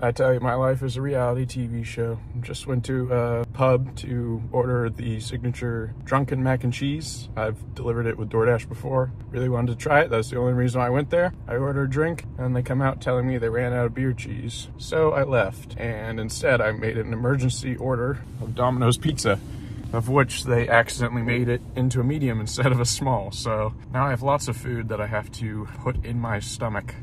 I tell you, my life is a reality TV show. Just went to a pub to order the signature drunken mac and cheese. I've delivered it with DoorDash before. Really wanted to try it. That's the only reason I went there. I ordered a drink and they come out telling me they ran out of beer cheese. So I left and instead I made an emergency order of Domino's pizza of which they accidentally made it into a medium instead of a small. So now I have lots of food that I have to put in my stomach.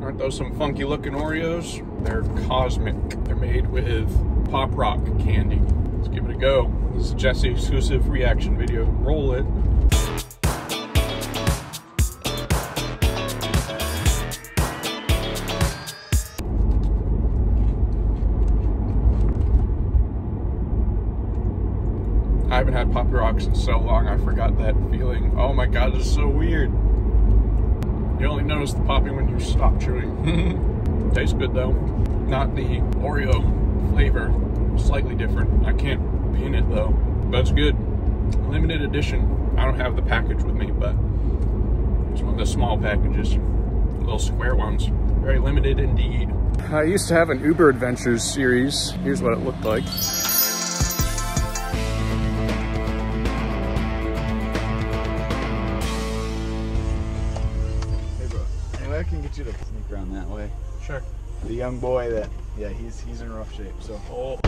Aren't those some funky looking Oreos? They're cosmic. They're made with pop rock candy. Let's give it a go. This is Jet Ski exclusive reaction video. Roll it. I haven't had Pop Rocks in so long, I forgot that feeling. Oh my god, it's so weird. You only notice the popping when you stop chewing. Tastes good though. Not the Oreo flavor, slightly different. I can't pin it though, but it's good. Limited edition. I don't have the package with me, but it's one of the small packages. Little square ones. Very limited indeed. I used to have an Uber Adventures series. Here's what it looked like. Get you to sneak around that way. Sure. The young boy that, yeah, he's he's in rough shape. So Oh.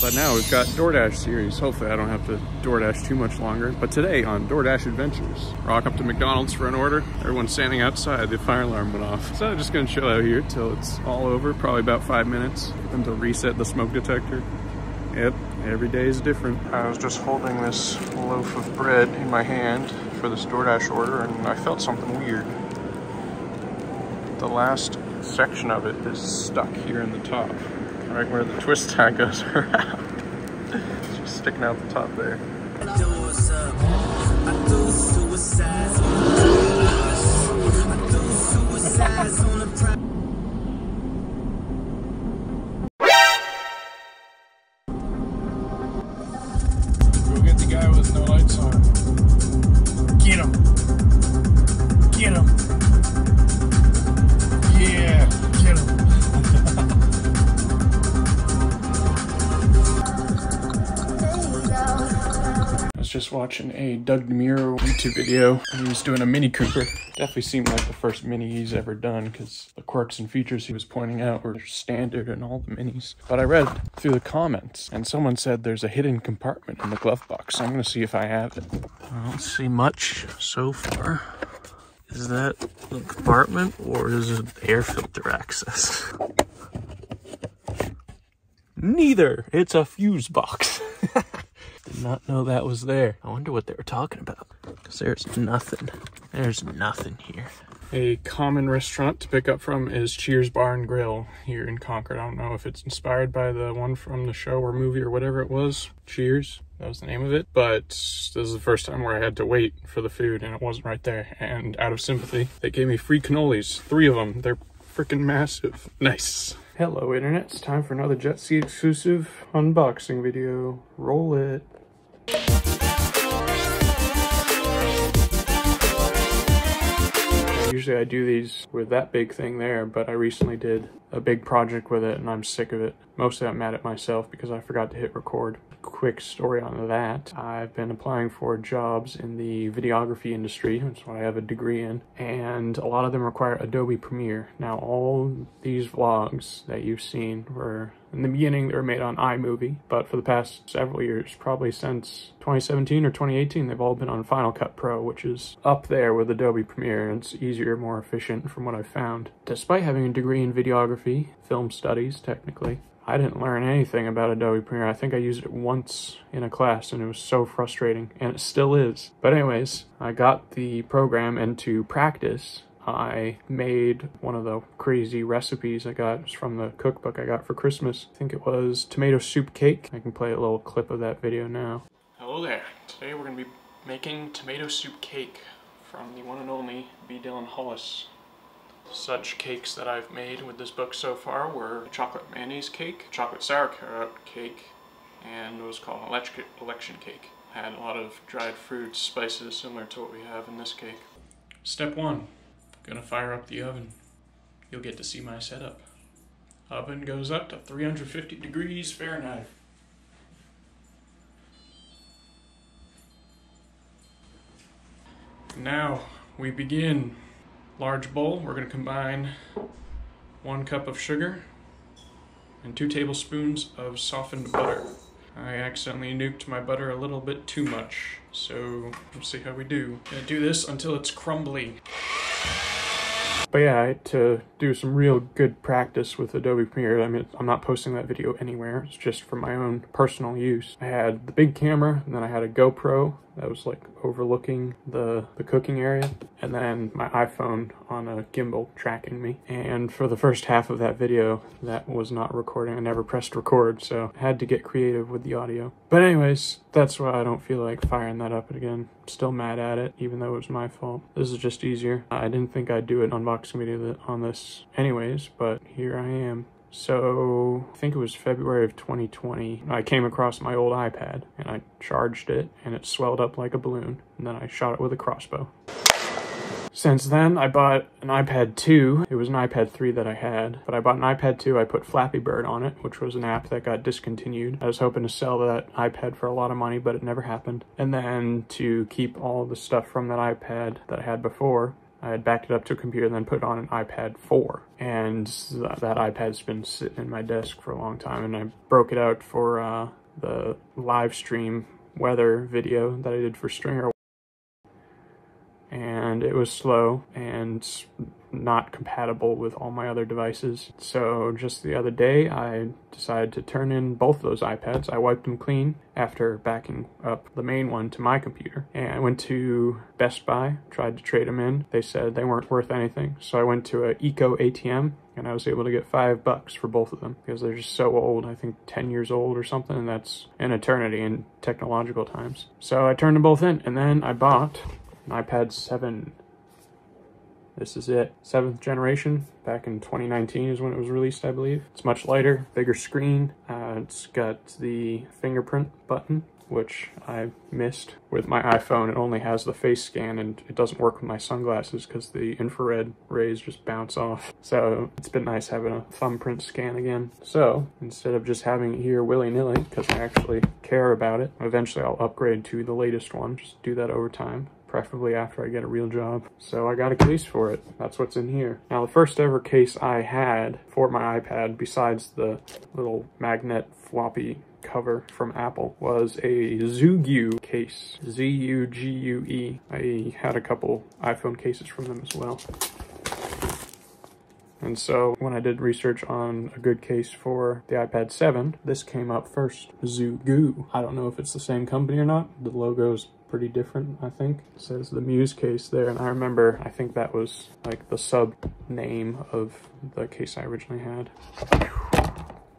But now we've got DoorDash series. Hopefully I don't have to DoorDash too much longer. But today on DoorDash Adventures, rock up to McDonald's for an order. Everyone's standing outside. The fire alarm went off. So I'm just gonna chill out here till it's all over, probably about five minutes. Then to reset the smoke detector. Yep, every day is different. I was just holding this loaf of bread in my hand for this DoorDash order and I felt something weird. The last section of it is stuck here in the top, right where the twist tie goes around. it's just sticking out the top there. Go get the guy with no lights on. Get him. Just watching a Doug DeMuro YouTube video. He was doing a Mini Cooper. Definitely seemed like the first Mini he's ever done because the quirks and features he was pointing out were standard in all the Minis. But I read through the comments and someone said there's a hidden compartment in the glove box. I'm going to see if I have it. I don't see much so far. Is that the compartment or is it air filter access? Neither. It's a fuse box. Did not know that was there. I wonder what they were talking about. Because there's nothing. There's nothing here. A common restaurant to pick up from is Cheers Bar and Grill here in Concord. I don't know if it's inspired by the one from the show or movie or whatever it was. Cheers. That was the name of it. But this is the first time where I had to wait for the food and it wasn't right there. And out of sympathy, they gave me free cannolis. Three of them. They're freaking massive. Nice. Hello, Internet. It's time for another Jet Ski exclusive unboxing video. Roll it. Usually I do these with that big thing there, but I recently did a big project with it and I'm sick of it. Mostly I'm mad at myself because I forgot to hit record. Quick story on that. I've been applying for jobs in the videography industry, which is what I have a degree in, and a lot of them require Adobe Premiere. Now all these vlogs that you've seen were in the beginning they were made on iMovie, but for the past several years, probably since 2017 or 2018, they've all been on Final Cut Pro, which is up there with Adobe Premiere. It's easier, more efficient from what I've found. Despite having a degree in videography, film studies technically, I didn't learn anything about Adobe Premiere. I think I used it once in a class and it was so frustrating, and it still is. But anyways, I got the program and to practice, I made one of the crazy recipes I got from the cookbook I got for Christmas. I think it was tomato soup cake. I can play a little clip of that video now. Hello there. Today we're going to be making tomato soup cake from the one and only B. Dylan Hollis. Such cakes that I've made with this book so far were chocolate mayonnaise cake, chocolate sauerkraut cake, and what was called an elec- election cake. Had a lot of dried fruits, spices similar to what we have in this cake. Step one, gonna fire up the oven. You'll get to see my setup. Oven goes up to 350 degrees Fahrenheit. Now we begin. Large bowl, we're going to combine one cup of sugar and two tablespoons of softened butter. I accidentally nuked my butter a little bit too much, so let's see how we do. Gonna do this until it's crumbly. But yeah, to do some real good practice with Adobe Premiere. I mean, I'm not posting that video anywhere. It's just for my own personal use. I had the big camera, and then I had a GoPro that was like overlooking the, the cooking area, and then my iPhone on a gimbal tracking me. And for the first half of that video, that was not recording. I never pressed record, so I had to get creative with the audio. But anyways, that's why I don't feel like firing that up again. Still mad at it, even though it was my fault. This is just easier. I didn't think I'd do an unboxing video on this anyways, but here I am. So I think it was February of 2020. I came across my old iPad and I charged it and it swelled up like a balloon. And then I shot it with a crossbow. Since then, I bought an iPad 2. It was an iPad 3 that I had, but I bought an iPad 2. I put Flappy Bird on it, which was an app that got discontinued. I was hoping to sell that iPad for a lot of money, but it never happened. And then to keep all the stuff from that iPad that I had before, I had backed it up to a computer and then put on an iPad 4. And that, that iPad's been sitting in my desk for a long time. And I broke it out for uh, the live stream weather video that I did for Stringer. And it was slow and not compatible with all my other devices. So just the other day, I decided to turn in both those iPads. I wiped them clean after backing up the main one to my computer. And I went to Best Buy, tried to trade them in. They said they weren't worth anything. So I went to a Eco ATM and I was able to get five bucks for both of them because they're just so old. I think 10 years old or something, and that's an eternity in technological times. So I turned them both in and then I bought an iPad 7 this is it. Seventh generation, back in 2019 is when it was released, I believe. It's much lighter, bigger screen. Uh, it's got the fingerprint button, which I missed. With my iPhone, it only has the face scan and it doesn't work with my sunglasses because the infrared rays just bounce off. So it's been nice having a thumbprint scan again. So instead of just having it here willy-nilly, because I actually care about it, eventually I'll upgrade to the latest one. Just do that over time preferably after I get a real job. So I got a case for it. That's what's in here. Now the first ever case I had for my iPad, besides the little magnet floppy cover from Apple was a Zugu case. Z-U-G-U-E. I had a couple iPhone cases from them as well. And so when I did research on a good case for the iPad 7, this came up first. Zugu. I don't know if it's the same company or not. The logo's pretty different, I think. It says the Muse case there, and I remember, I think that was like the sub name of the case I originally had.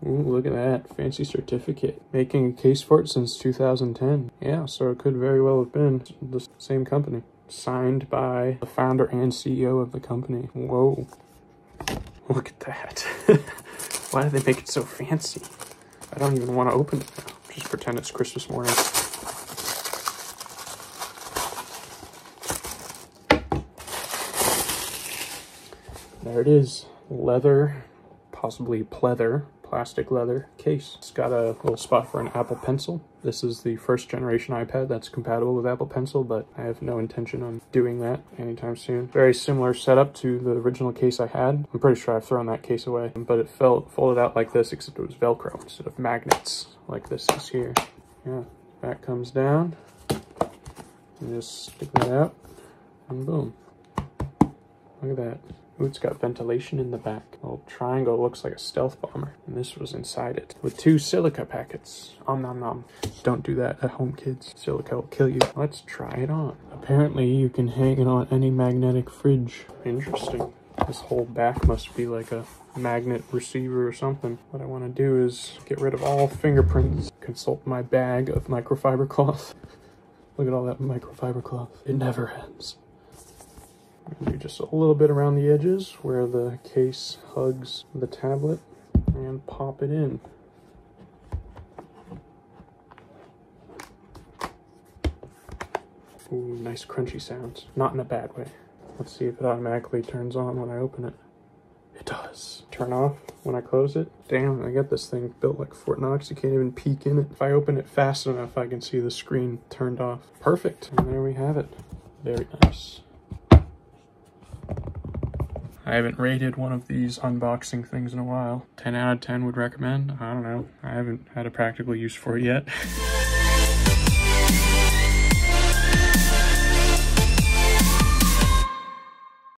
Ooh, look at that. Fancy certificate. Making a case for it since 2010. Yeah, so it could very well have been the same company. Signed by the founder and CEO of the company. Whoa. Look at that. Why do they make it so fancy? I don't even want to open it now. Just pretend it's Christmas morning. There it is. Leather, possibly pleather, plastic leather case. It's got a little spot for an Apple Pencil. This is the first generation iPad that's compatible with Apple Pencil, but I have no intention on doing that anytime soon. Very similar setup to the original case I had. I'm pretty sure I've thrown that case away, but it felt folded out like this, except it was Velcro instead of magnets like this is here. Yeah, that comes down. And just stick that out, and boom. Look at that. It's got ventilation in the back. A little triangle looks like a stealth bomber. And this was inside it. With two silica packets. Om nom nom. Don't do that at home, kids. Silica will kill you. Let's try it on. Apparently you can hang it on any magnetic fridge. Interesting. This whole back must be like a magnet receiver or something. What I want to do is get rid of all fingerprints. Consult my bag of microfiber cloth. Look at all that microfiber cloth. It never ends. Do just a little bit around the edges where the case hugs the tablet and pop it in. Ooh, nice crunchy sounds. Not in a bad way. Let's see if it automatically turns on when I open it. It does. Turn off when I close it. Damn, I got this thing built like Fort Knox. You can't even peek in it. If I open it fast enough, I can see the screen turned off. Perfect. And there we have it. Very nice. I haven't rated one of these unboxing things in a while. 10 out of 10 would recommend. I don't know. I haven't had a practical use for it yet.